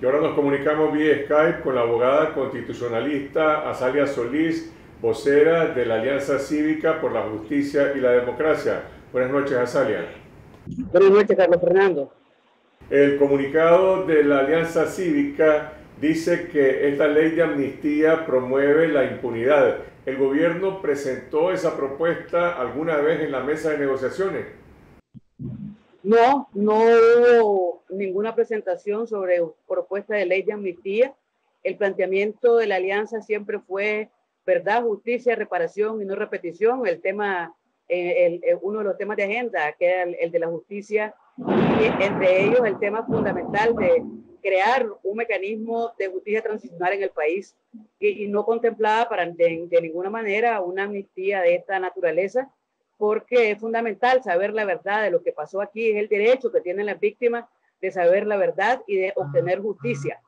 Y ahora nos comunicamos vía Skype con la abogada constitucionalista Azalia Solís, vocera de la Alianza Cívica por la Justicia y la Democracia. Buenas noches, Azalia. Buenas noches, Carlos Fernando. El comunicado de la Alianza Cívica dice que esta ley de amnistía promueve la impunidad. ¿El gobierno presentó esa propuesta alguna vez en la mesa de negociaciones? No, no hubo ninguna presentación sobre propuesta de ley de amnistía. El planteamiento de la alianza siempre fue verdad, justicia, reparación y no repetición. El tema, eh, el, uno de los temas de agenda, que era el, de la justicia, y entre ellos el tema fundamental de crear un mecanismo de justicia transicional en el país y, no contemplaba para de, de ninguna manera una amnistía de esta naturaleza porque es fundamental saber la verdad de lo que pasó aquí, es el derecho que tienen las víctimas de saber la verdad y de obtener justicia.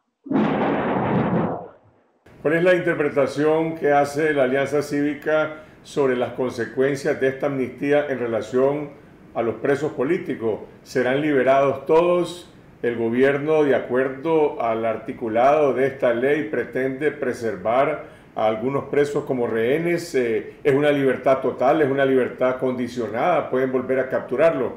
¿Cuál es la interpretación que hace la Alianza Cívica sobre las consecuencias de esta amnistía en relación a los presos políticos? ¿Serán liberados todos? ¿El gobierno, de acuerdo al articulado de esta ley, pretende preservar a algunos presos como rehenes, eh, es una libertad total, es una libertad condicionada, pueden volver a capturarlo.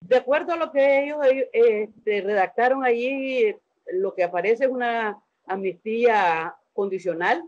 De acuerdo a lo que ellos eh, este, redactaron allí, lo que aparece es una amnistía condicional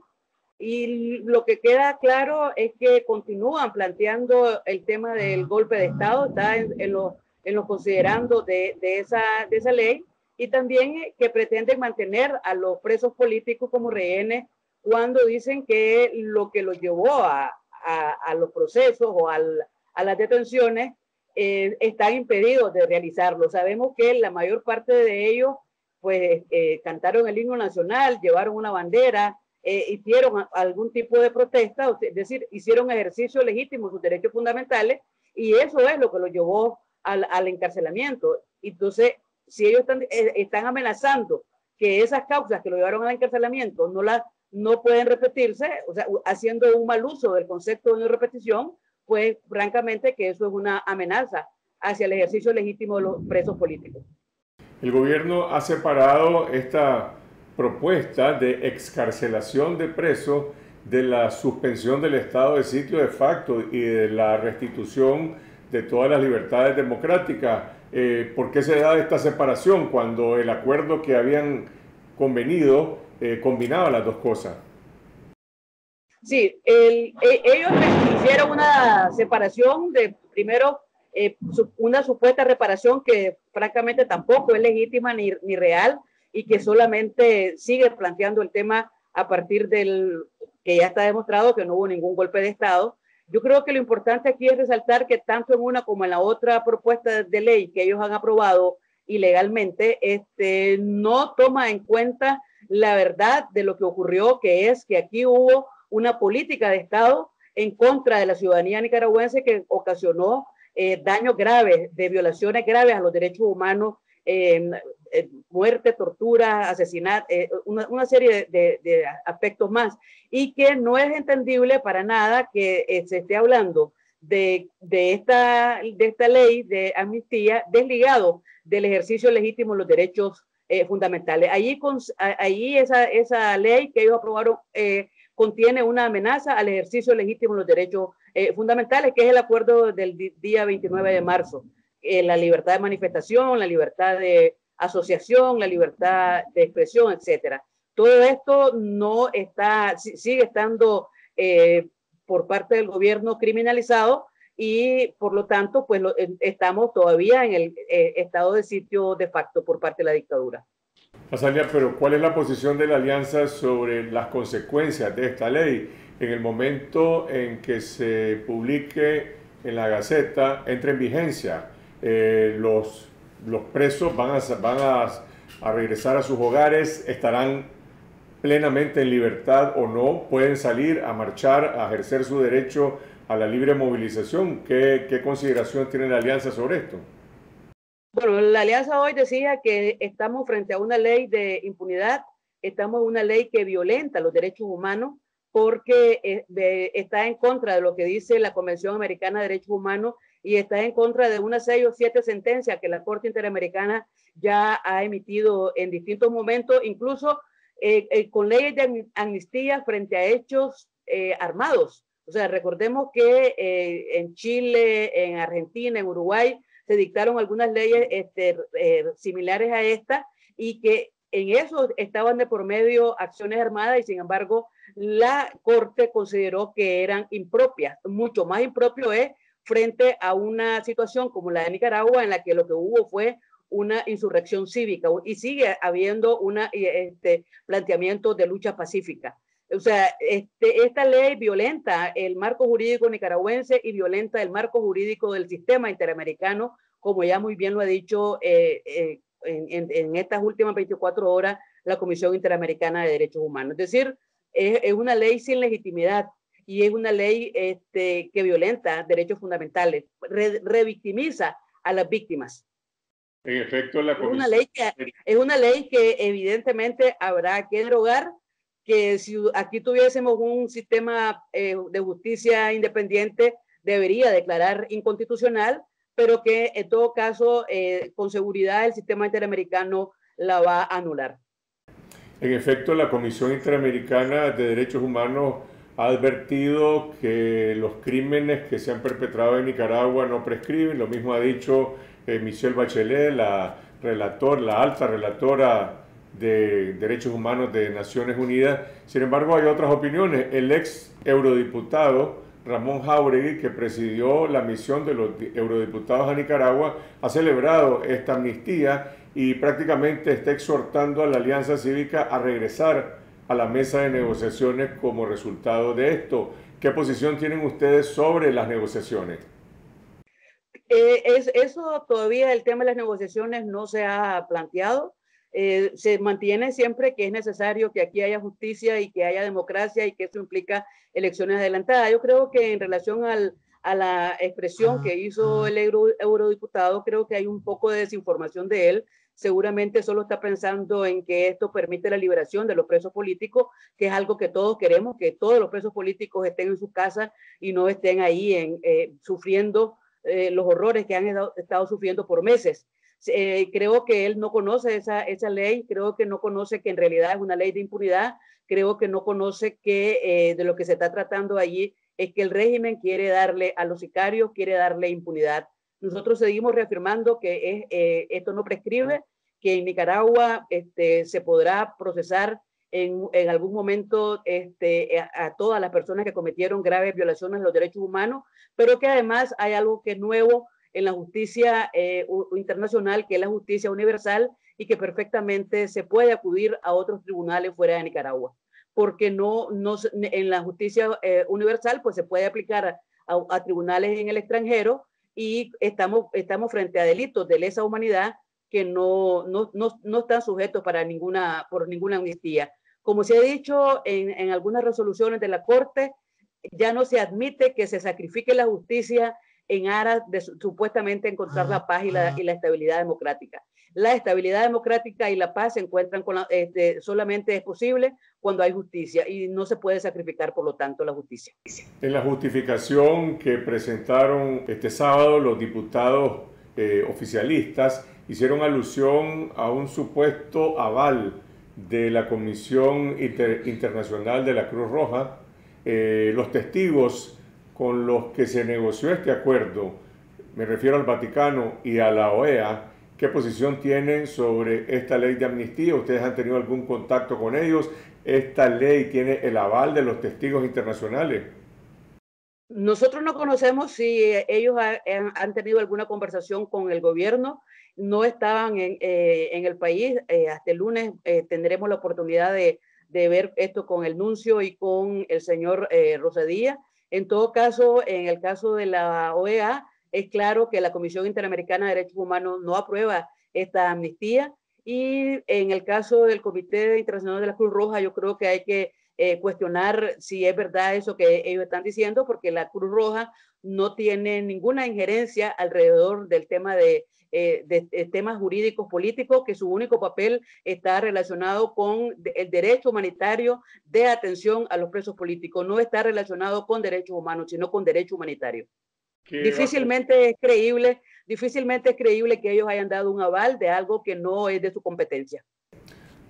y lo que queda claro es que continúan planteando el tema del golpe de Estado, está en, en los en lo considerando de, de, esa, de esa ley y también eh, que pretenden mantener a los presos políticos como rehenes cuando dicen que lo que los llevó a, a, los procesos o al, a las detenciones eh, están impedidos de realizarlo. Sabemos que la mayor parte de ellos pues eh, cantaron el himno nacional, llevaron una bandera, hicieron algún tipo de protesta, es decir, hicieron ejercicio legítimo de sus derechos fundamentales y eso es lo que los llevó al, al encarcelamiento. Entonces, si ellos están, eh, están amenazando que esas causas que lo llevaron al encarcelamiento no, la, no pueden repetirse, o sea, haciendo un mal uso del concepto de repetición, pues francamente que eso es una amenaza hacia el ejercicio legítimo de los presos políticos. El gobierno ha separado esta propuesta de excarcelación de presos de la suspensión del estado de sitio de facto y de la restitución de todas las libertades democráticas. Eh, ¿Por qué se da esta separación cuando el acuerdo que habían convenido eh, combinaba las dos cosas? Sí, e, ellos hicieron una separación de primero eh, una supuesta reparación que francamente tampoco es legítima ni, ni real y que solamente sigue planteando el tema a partir del que ya está demostrado que no hubo ningún golpe de Estado yo creo que lo importante aquí es resaltar que tanto en una como en la otra propuesta de ley que ellos han aprobado ilegalmente, este, no toma en cuenta la verdad de lo que ocurrió, que es que aquí hubo una política de Estado en contra de la ciudadanía nicaragüense que ocasionó eh, daños graves, de violaciones graves a los derechos humanos eh, muerte, tortura, asesinato, eh, una, serie de, aspectos más, y que no es entendible para nada que eh, se esté hablando de, esta, de esta ley de amnistía desligado del ejercicio legítimo de los derechos fundamentales. Allí, con, allí esa, esa ley que ellos aprobaron contiene una amenaza al ejercicio legítimo de los derechos fundamentales, que es el acuerdo del día 29 de marzo. Eh, la libertad de manifestación, la libertad de asociación, la libertad de expresión, etcétera. Todo esto no está, sigue estando eh, por parte del gobierno criminalizado y por lo tanto, pues estamos todavía en el eh, estado de sitio de facto por parte de la dictadura. Pasalia, pero ¿cuál es la posición de la alianza sobre las consecuencias de esta ley en el momento en que se publique en la Gaceta, entre en vigencia? Eh, los, los presos van, a, van a, regresar a sus hogares, estarán plenamente en libertad o no, pueden salir a marchar, a ejercer su derecho a la libre movilización. ¿Qué, qué consideración tiene la alianza sobre esto? Bueno, la alianza hoy decía que estamos frente a una ley de impunidad, estamos en una ley que violenta los derechos humanos, porque eh, está en contra de lo que dice la Convención Americana de Derechos Humanos y está en contra de unas seis o siete sentencias que la Corte Interamericana ya ha emitido en distintos momentos, incluso eh, eh, con leyes de amnistía frente a hechos armados. O sea, recordemos que en Chile, en Argentina, en Uruguay, se dictaron algunas leyes este, similares a esta y que en eso estaban de por medio acciones armadas y sin embargo la Corte consideró que eran impropias. Mucho más impropio es frente a una situación como la de Nicaragua, en la que lo que hubo fue una insurrección cívica y sigue habiendo un este, planteamiento de lucha pacífica. O sea, este, esta ley violenta el marco jurídico nicaragüense y violenta el marco jurídico del sistema interamericano, como ya muy bien lo ha dicho eh, eh, en, en, estas últimas 24 horas la Comisión Interamericana de Derechos Humanos. Es decir, es, una ley sin legitimidad y es una ley este, que violenta derechos fundamentales, revictimiza a las víctimas. En efecto, la es una, ley que, es una ley que evidentemente habrá que derogar, que si aquí tuviésemos un sistema eh, de justicia independiente, debería declarar inconstitucional, pero que en todo caso, eh, con seguridad, el sistema interamericano la va a anular. En efecto, la Comisión Interamericana de Derechos Humanos ha advertido que los crímenes que se han perpetrado en Nicaragua no prescriben. Lo mismo ha dicho eh, Michelle Bachelet, la, relator, la alta relatora de Derechos Humanos de Naciones Unidas. Sin embargo, hay otras opiniones. El ex eurodiputado Ramón Jauregui, que presidió la misión de los eurodiputados a Nicaragua, ha celebrado esta amnistía y prácticamente está exhortando a la Alianza Cívica a regresar a la mesa de negociaciones como resultado de esto. ¿Qué posición tienen ustedes sobre las negociaciones? Eh, es, eso todavía el tema de las negociaciones no se ha planteado. Eh, se mantiene siempre que es necesario que aquí haya justicia y que haya democracia y que eso implica elecciones adelantadas. Yo creo que en relación al, a la expresión que hizo el eurodiputado, creo que hay un poco de desinformación de él. Seguramente solo está pensando en que esto permite la liberación de los presos políticos, que es algo que todos queremos, que todos los presos políticos estén en su casa y no estén ahí en, eh, sufriendo eh, los horrores que han estado, sufriendo por meses. Eh, creo que él no conoce esa, esa ley, creo que no conoce que en realidad es una ley de impunidad, creo que no conoce que de lo que se está tratando allí es que el régimen quiere darle a los sicarios, quiere darle impunidad. Nosotros seguimos reafirmando que es, eh, esto no prescribe, que en Nicaragua este, se podrá procesar en, en algún momento este, a, todas las personas que cometieron graves violaciones de los derechos humanos, pero que además hay algo que es nuevo en la justicia eh, internacional, que es la justicia universal y que perfectamente se puede acudir a otros tribunales fuera de Nicaragua porque no, no en la justicia eh, universal pues se puede aplicar a, tribunales en el extranjero y estamos, estamos frente a delitos de lesa humanidad que no, no, no, no están sujetos para ninguna, por ninguna amnistía. Como se ha dicho en, en algunas resoluciones de la Corte, ya no se admite que se sacrifique la justicia en aras de supuestamente encontrar la paz y la, y la estabilidad democrática la estabilidad democrática y la paz se encuentran con este, solamente es posible cuando hay justicia y no se puede sacrificar, por lo tanto, la justicia. En la justificación que presentaron este sábado los diputados eh, oficialistas hicieron alusión a un supuesto aval de la Comisión Internacional de la Cruz Roja. Eh, los testigos con los que se negoció este acuerdo, me refiero al Vaticano y a la OEA, ¿Qué posición tienen sobre esta ley de amnistía? ¿Ustedes han tenido algún contacto con ellos? ¿Esta ley tiene el aval de los testigos internacionales? Nosotros no conocemos si ellos han tenido alguna conversación con el gobierno. No estaban en, eh, el país. Eh, hasta el lunes eh, tendremos la oportunidad de, de, ver esto con el nuncio y con el señor Rosadía. En todo caso, en el caso de la OEA, es claro que la Comisión Interamericana de Derechos Humanos no aprueba esta amnistía. Y en el caso del Comité Internacional de la Cruz Roja yo creo que hay que eh, cuestionar si es verdad eso que ellos están diciendo, porque la Cruz Roja no tiene ninguna injerencia alrededor del tema de, eh, temas jurídicos políticos, que su único papel está relacionado con el derecho humanitario de atención a los presos políticos, no está relacionado con derechos humanos, sino con derecho humanitario. Difícilmente es creíble, difícilmente es creíble que ellos hayan dado un aval de algo que no es de su competencia.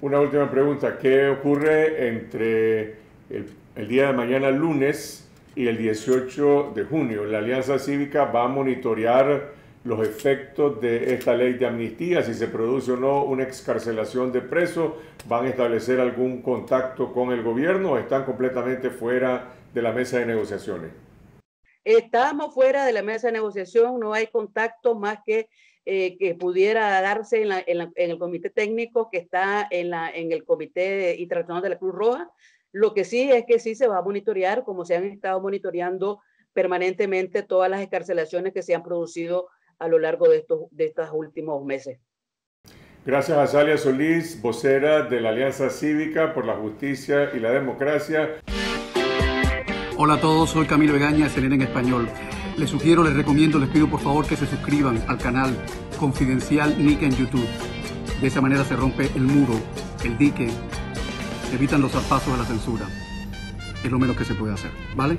Una última pregunta, ¿qué ocurre entre el, día de mañana lunes y el 18 de junio. La Alianza Cívica va a monitorear los efectos de esta ley de amnistía, si se produce o no una excarcelación de presos, van a establecer algún contacto con el gobierno o están completamente fuera de la mesa de negociaciones. Estamos fuera de la mesa de negociación, no hay contacto más que eh, que pudiera darse en, en, el comité técnico que está en, la, en el Comité Internacional de la Cruz Roja. Lo que sí es que sí se va a monitorear, como se han estado monitoreando permanentemente todas las escarcelaciones que se han producido a lo largo de estos, de estos últimos meses. Gracias a Salia Solís, vocera de la Alianza Cívica por la Justicia y la Democracia. Hola a todos, soy Camilo Egaña, CNN en español. Les sugiero, les recomiendo, les pido por favor que se suscriban al canal Confidencial Nick en YouTube. De esa manera se rompe el muro, el dique evitan los zarpazos de la censura. Es lo menos que se puede hacer, ¿vale?